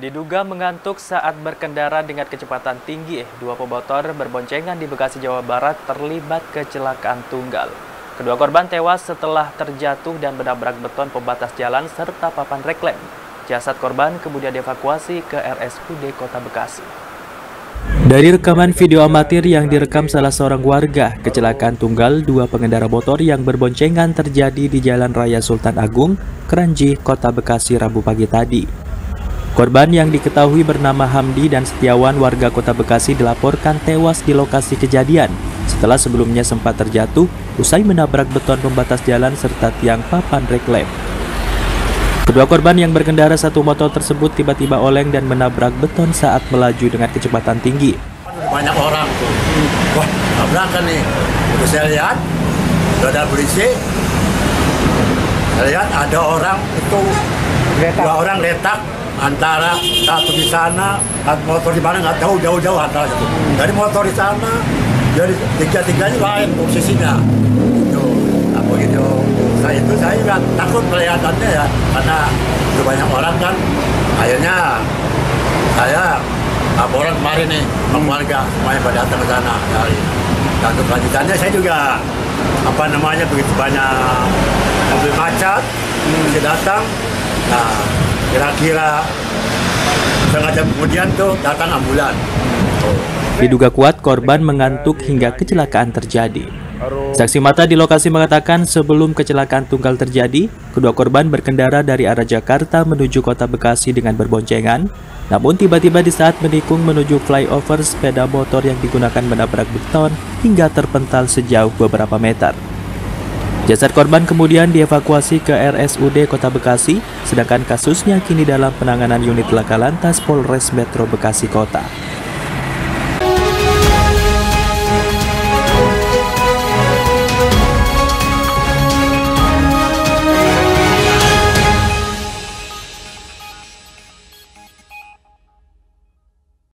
Diduga mengantuk saat berkendara dengan kecepatan tinggi, dua pemotor berboncengan di Bekasi, Jawa Barat terlibat kecelakaan tunggal. Kedua korban tewas setelah terjatuh dan menabrak beton pembatas jalan serta papan reklem. Jasad korban kemudian dievakuasi ke RSUD Kota Bekasi. Dari rekaman video amatir yang direkam salah seorang warga, kecelakaan tunggal dua pengendara motor yang berboncengan terjadi di Jalan Raya Sultan Agung, Keranji, Kota Bekasi Rabu pagi tadi. Korban yang diketahui bernama Hamdi dan Setiawan warga kota Bekasi dilaporkan tewas di lokasi kejadian setelah sebelumnya sempat terjatuh usai menabrak beton pembatas jalan serta tiang papan reklem. Kedua korban yang berkendara satu motor tersebut tiba-tiba oleng dan menabrak beton saat melaju dengan kecepatan tinggi. Banyak orang tuh, wah tabrakan nih. Udah saya lihat, udah ada polisi, saya lihat ada orang itu, dua orang letak, antara satu di sana, satu motor di mana nggak tahu jauh-jauh antara itu. Dari motor di sana, jadi tiga-tiganya lain posisinya. Itu, apa gitu. Saya itu saya juga takut kelihatannya ya, karena itu banyak orang kan. Akhirnya saya laporan kemarin nih warga semuanya pada datang ke sana dari dan kelanjutannya saya juga apa namanya begitu banyak mobil macet hmm. datang nah kira-kira setengah jam kemudian tuh datang ambulan. Diduga kuat korban mengantuk hingga kecelakaan terjadi. Saksi mata di lokasi mengatakan sebelum kecelakaan tunggal terjadi, kedua korban berkendara dari arah Jakarta menuju kota Bekasi dengan berboncengan. Namun tiba-tiba di saat menikung menuju flyover sepeda motor yang digunakan menabrak beton hingga terpental sejauh beberapa meter. Jasad korban kemudian dievakuasi ke RSUD Kota Bekasi, sedangkan kasusnya kini dalam penanganan unit laka lantas Polres Metro Bekasi Kota.